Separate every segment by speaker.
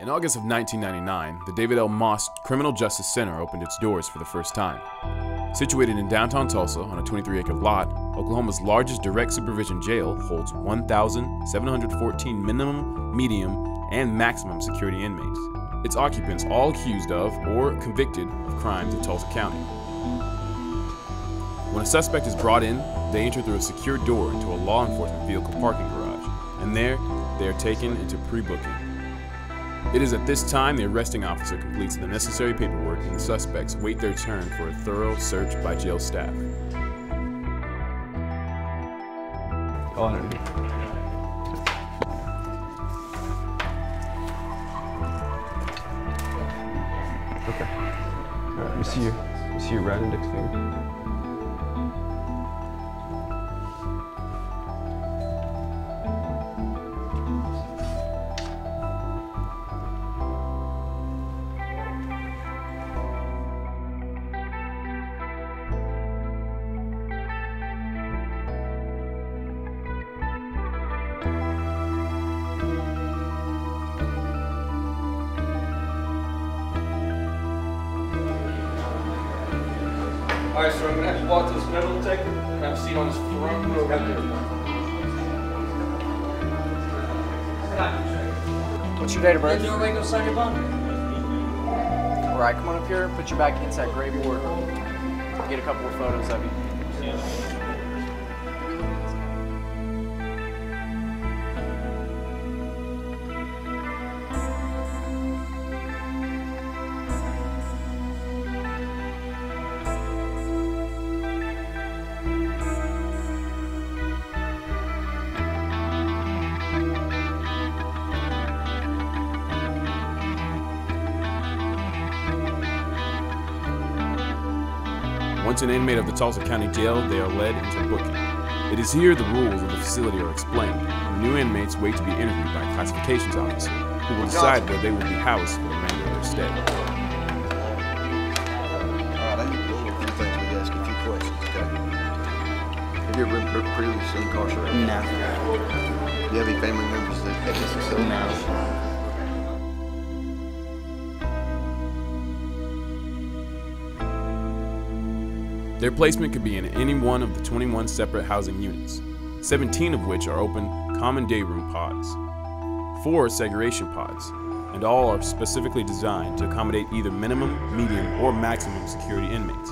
Speaker 1: In August of 1999, the David L. Moss Criminal Justice Center opened its doors for the first time. Situated in downtown Tulsa on a 23 acre lot, Oklahoma's largest direct supervision jail holds 1,714 minimum, medium, and maximum security inmates. Its occupants all accused of or convicted of crimes in Tulsa County. When a suspect is brought in, they enter through a secure door into a law enforcement vehicle parking garage, and there they are taken into pre booking. It is at this time the arresting officer completes the necessary paperwork and the suspects wait their turn for a thorough search by jail staff.
Speaker 2: Underneath. Okay. All right. You see you see your right index finger.
Speaker 3: All right, so I'm gonna have you walk to this metal detector and have a seat on this front row right there.
Speaker 4: What's your date of birth?
Speaker 5: Did you make go sign your bond?
Speaker 4: All right, come on up here. Put your back against that gray board. Get a couple of photos of you.
Speaker 1: Once an inmate of the Tulsa County Jail, they are led into booking. It is here the rules of the facility are explained. and New inmates wait to be interviewed by a classifications officer, who will decide where they will be housed for the remainder of their stay.
Speaker 6: Alright, I need to go over a few things with you, ask a few questions, okay? Have you ever been previously incarcerated?
Speaker 7: No.
Speaker 6: Do you have any family members that at this facility?
Speaker 7: No.
Speaker 1: Their placement could be in any one of the 21 separate housing units, 17 of which are open common day room pods. Four are segregation pods, and all are specifically designed to accommodate either minimum, medium, or maximum security inmates.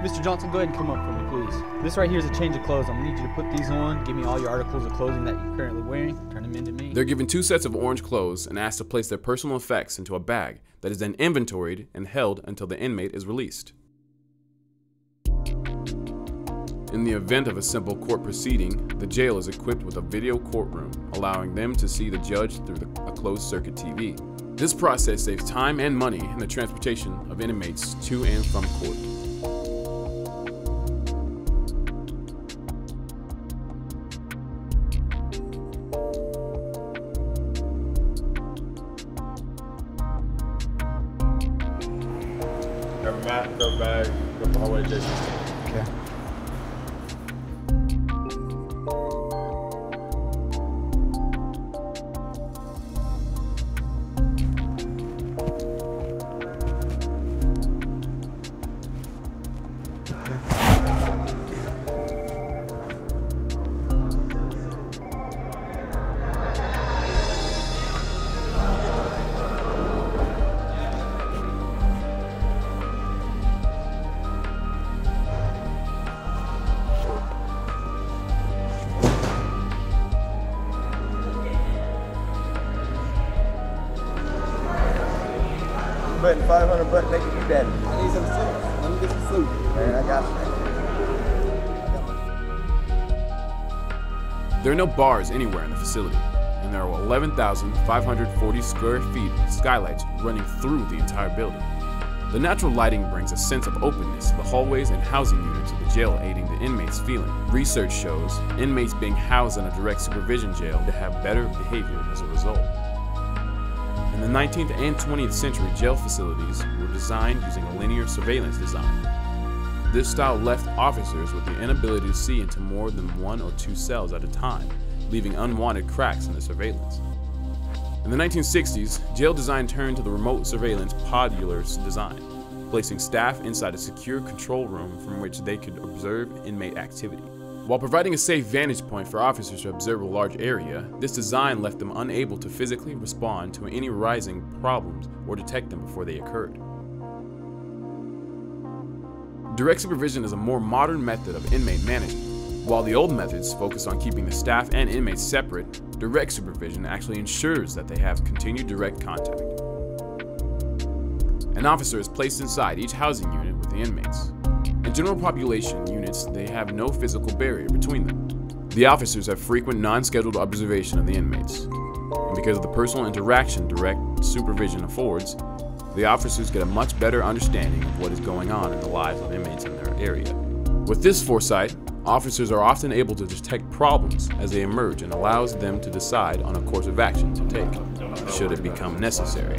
Speaker 7: Mr. Johnson, go ahead and come up for me, please. This right here is a change of clothes. I'm gonna need you to put these on. Give me all your articles of clothing that you're currently wearing. Turn them into me.
Speaker 1: They're given two sets of orange clothes and asked to place their personal effects into a bag that is then inventoried and held until the inmate is released. In the event of a simple court proceeding, the jail is equipped with a video courtroom, allowing them to see the judge through the, a closed circuit TV. This process saves time and money in the transportation of inmates to and from court.
Speaker 6: Betting 500 bucks, make you daddy. I need some soup. Let me get some soup. Man, I got you.
Speaker 1: There are no bars anywhere in the facility, and there are 11,540 square feet of skylights running through the entire building. The natural lighting brings a sense of openness to the hallways and housing units of the jail, aiding the inmates' feeling. Research shows inmates being housed in a direct supervision jail to have better behavior as a result. In the 19th and 20th century, jail facilities were designed using a linear surveillance design. This style left officers with the inability to see into more than one or two cells at a time, leaving unwanted cracks in the surveillance. In the 1960s, jail design turned to the remote surveillance podular design, placing staff inside a secure control room from which they could observe inmate activity. While providing a safe vantage point for officers to observe a large area, this design left them unable to physically respond to any rising problems or detect them before they occurred. Direct supervision is a more modern method of inmate management. While the old methods focus on keeping the staff and inmates separate, direct supervision actually ensures that they have continued direct contact. An officer is placed inside each housing unit with the inmates. In general population units, they have no physical barrier between them. The officers have frequent non-scheduled observation of the inmates. And because of the personal interaction direct supervision affords, the officers get a much better understanding of what is going on in the lives of inmates in their area. With this foresight, officers are often able to detect problems as they emerge and allows them to decide on a course of action to take, should it become necessary,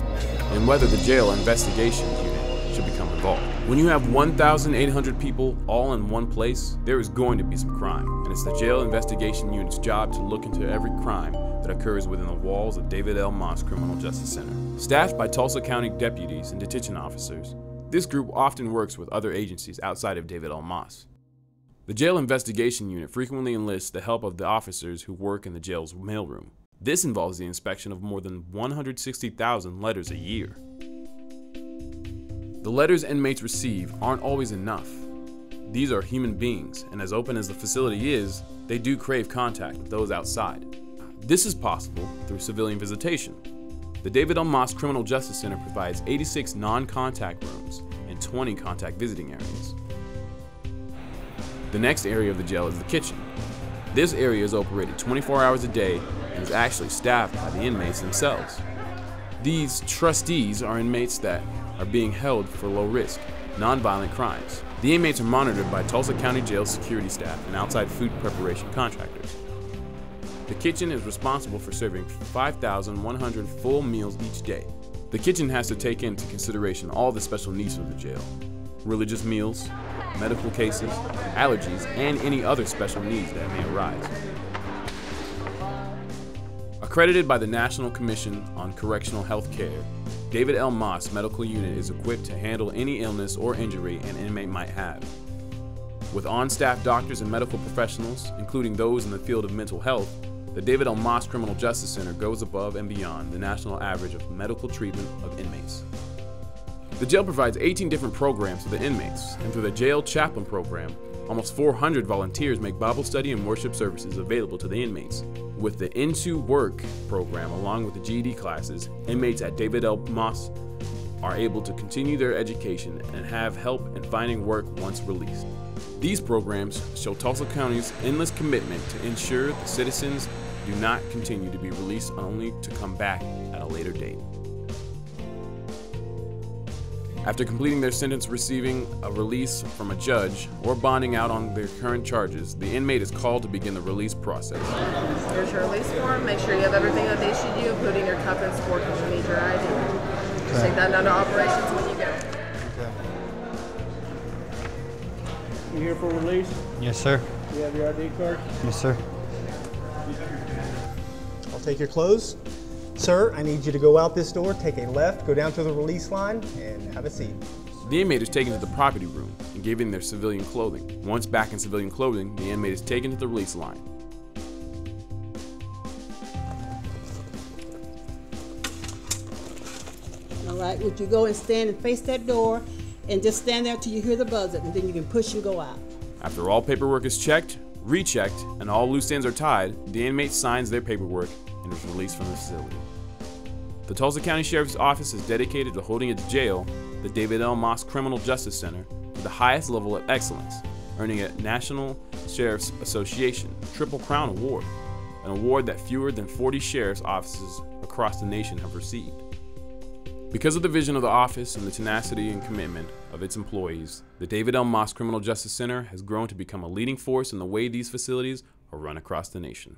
Speaker 1: and whether the jail investigation unit should become When you have 1,800 people all in one place, there is going to be some crime, and it's the jail investigation unit's job to look into every crime that occurs within the walls of David L. Moss Criminal Justice Center. Staffed by Tulsa County deputies and detention officers, this group often works with other agencies outside of David L. Moss. The Jail Investigation Unit frequently enlists the help of the officers who work in the jail's mailroom. This involves the inspection of more than 160,000 letters a year. The letters inmates receive aren't always enough. These are human beings, and as open as the facility is, they do crave contact with those outside. This is possible through civilian visitation. The David L. Moss Criminal Justice Center provides 86 non contact rooms and 20 contact visiting areas. The next area of the jail is the kitchen. This area is operated 24 hours a day and is actually staffed by the inmates themselves. These trustees are inmates that are being held for low risk, nonviolent crimes. The inmates are monitored by Tulsa County Jail security staff and outside food preparation contractors. The kitchen is responsible for serving 5,100 full meals each day. The kitchen has to take into consideration all the special needs of the jail religious meals, medical cases, allergies, and any other special needs that may arise. Accredited by the National Commission on Correctional Health Care, David L. Moss Medical Unit is equipped to handle any illness or injury an inmate might have. With on staff doctors and medical professionals, including those in the field of mental health, the David L. Moss Criminal Justice Center goes above and beyond the national average of medical treatment of inmates. The jail provides 18 different programs for the inmates, and through the Jail Chaplain Program, almost 400 volunteers make Bible study and worship services available to the inmates. With the Into Work program, along with the GED classes, inmates at David L. Moss are able to continue their education and have help in finding work once released. These programs show Tulsa County's endless commitment to ensure the citizens do not continue to be released only to come back at a later date. After completing their sentence receiving a release from a judge or bonding out on their current charges, the inmate is called to begin the release process.
Speaker 5: Here's your release form. Make sure you have everything that they issued you, including your cup and sport because we need your ID. Just take that down to operations when you get it.
Speaker 8: You here for release?
Speaker 9: Yes, sir.
Speaker 8: You have your ID card?
Speaker 9: Yes, sir.
Speaker 10: I'll take your clothes. Sir, I need you to go out this door, take a left, go down to the release line, and have a seat.
Speaker 1: The inmate is taken to the property room and given their civilian clothing. Once back in civilian clothing, the inmate is taken to the release line.
Speaker 11: All right, would you go and stand and face that door and just stand there until you hear the buzzer and then you can push and go out.
Speaker 1: After all paperwork is checked, rechecked, and all loose ends are tied, the inmate signs their paperwork and is released from the facility. The Tulsa County Sheriff's Office is dedicated to holding its jail, the David L. Moss Criminal Justice Center, to the highest level of excellence, earning a National Sheriff's Association Triple Crown Award, an award that fewer than 40 sheriff's offices across the nation have received. Because of the vision of the office and the tenacity and commitment of its employees, the David L. Moss Criminal Justice Center has grown to become a leading force in the way these facilities are run across the nation.